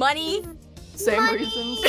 Money. Same Money. reasons.